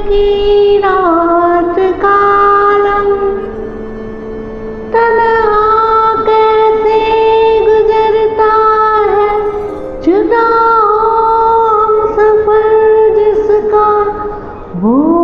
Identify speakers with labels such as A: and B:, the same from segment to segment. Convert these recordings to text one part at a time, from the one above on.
A: की रात कालम। तनहा कैसे गुजरता है। जुदा सफ़र जिसका वो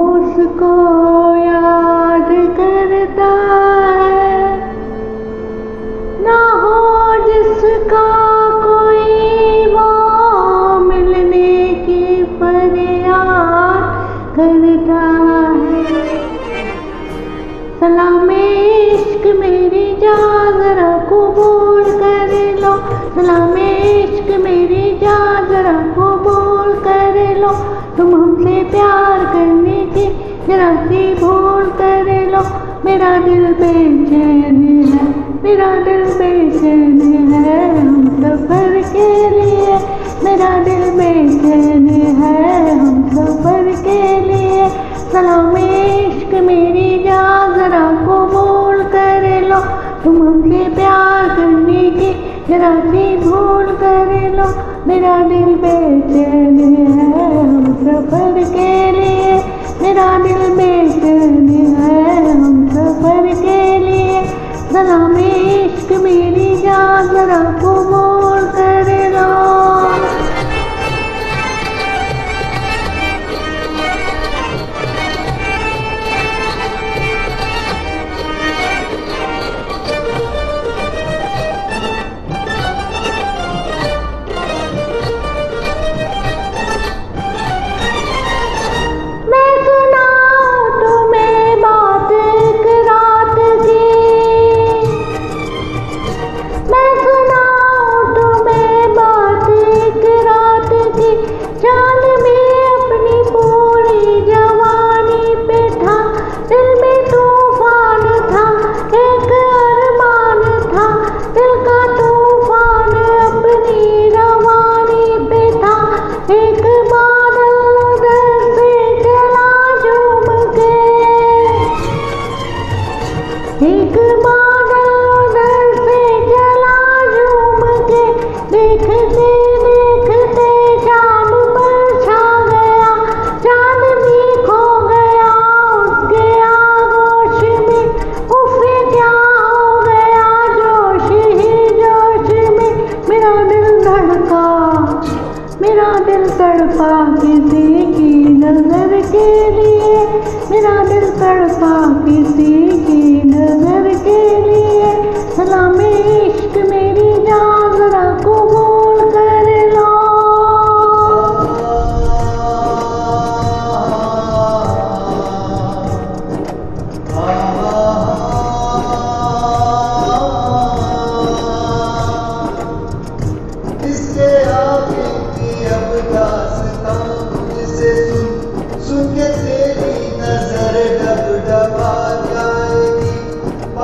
A: सलाम इश्क मेरी जा जरा कबूल कर लो। सलाम इश्क मेरी जा जरा कबूल कर लो। तुम हमसे प्यार करने के जरा सी भूल कर लो। मेरा दिल बेचैन है, मेरा दिल बेचैन है। हम सफ़र के लिए प्यार करने के जरा सी भूल कर लो। मेरा दिल बेचैन है हम सफ़र के लिए। मेरा दिल बेचैन है। these.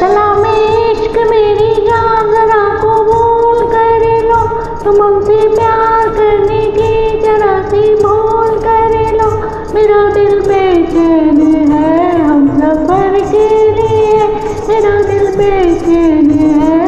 A: सलाम इश्क मेरी जान जरा भूल कर लो। तुम हमसे प्यार करने की जरा सी भूल कर लो। मेरा दिल बेचैन है हम सफ़र के लिए। मेरा दिल बेचैन है